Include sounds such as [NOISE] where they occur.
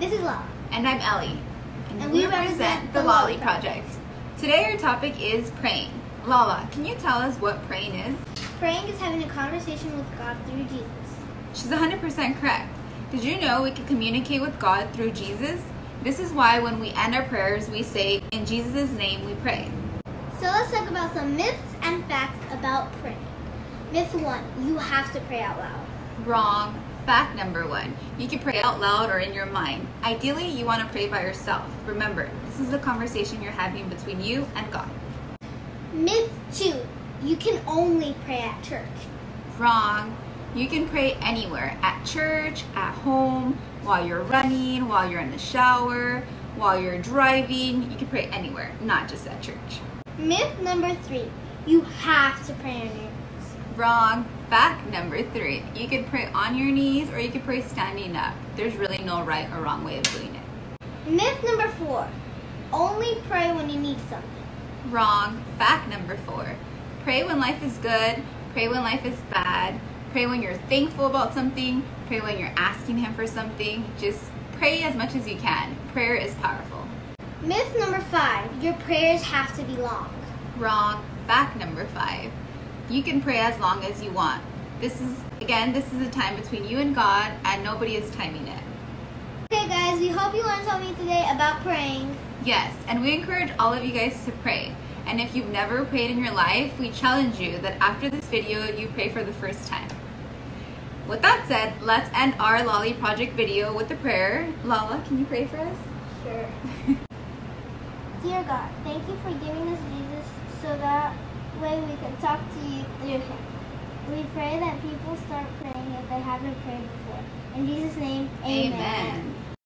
this is Lala. And I'm Ellie. And, And we, we represent represent the Laly Laly Project. Today our topic is praying. Lala, can you tell us what praying is? Praying is having a conversation with God through Jesus. She's 100% correct. Did you know we can communicate with God through Jesus? This is why when we end our prayers, we say, In Jesus' name we pray. So let's talk about some myths and facts about praying. Myth one, you have to pray out loud. Wrong. Fact number one you can pray out loud or in your mind. Ideally, you want to pray by yourself. Remember, this is a conversation you're having between you and God. Myth two, you can only pray at church. Wrong. You can pray anywhere at church, at home, while you're running, while you're in the shower, while you're driving. You can pray anywhere, not just at church. Myth number three, you have to pray on your. Wrong. Fact number three you can pray on your knees or you can pray standing up. There's really no right or wrong way of doing it. Myth number four, only pray when you need something. Wrong. Fact number four pray when life is good, pray when life is bad, pray when you're thankful about something, pray when you're asking Him for something. Just pray as much as you can. Prayer is powerful. Myth number five, your prayers have to be long. Wrong. Fact number five. You can pray as long as you want. This is, again, this is a time between you and God, and nobody is timing it. Okay, guys, we hope you learned something today about praying. Yes, and we encourage all of you guys to pray. And if you've never prayed in your life, we challenge you that after this video, you pray for the first time. With that said, let's end our Laly Project video with a prayer. Lala, can you pray for us? Sure. [LAUGHS] Dear God, thank you for giving us Jesus so that way we can talk to you we pray that people start praying if they haven't prayed before. In Jesus' name, amen. amen.